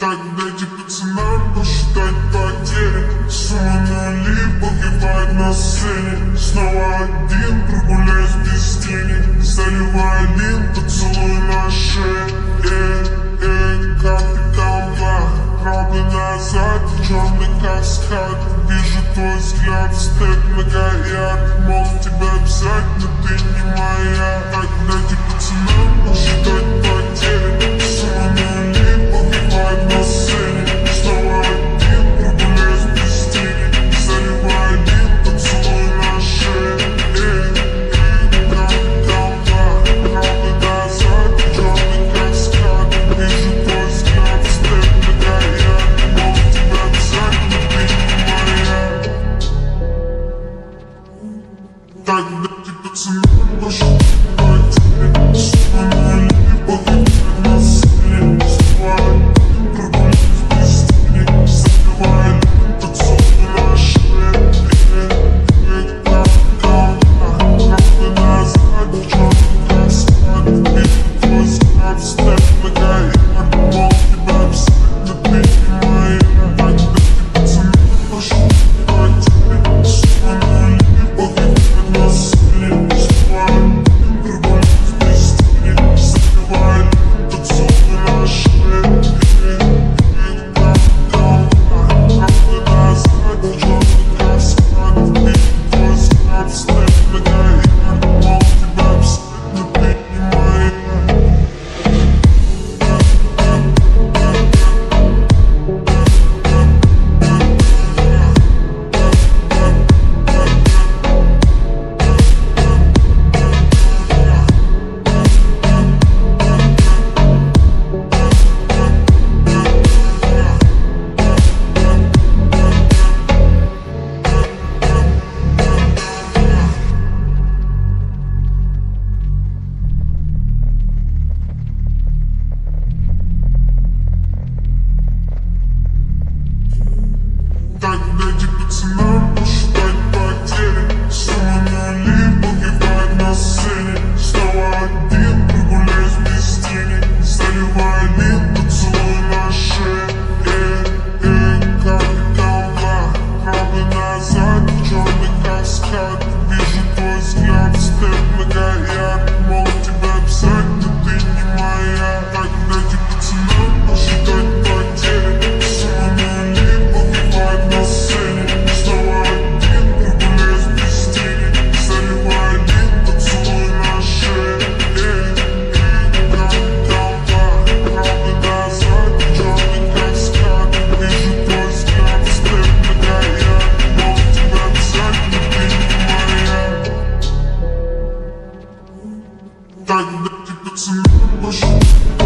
Так дайте пацанам посчитать потери. Сумма нули погибает на сцене. Снова один прогуляюсь без денег Заливаю лин, поцелуй на шее. Э, э, капитан Бах Правда назад, черный каскад. Вижу твой взгляд, степ многоярд Мог тебя взять, но ты не моя. Так дайте to the show. some bullshit.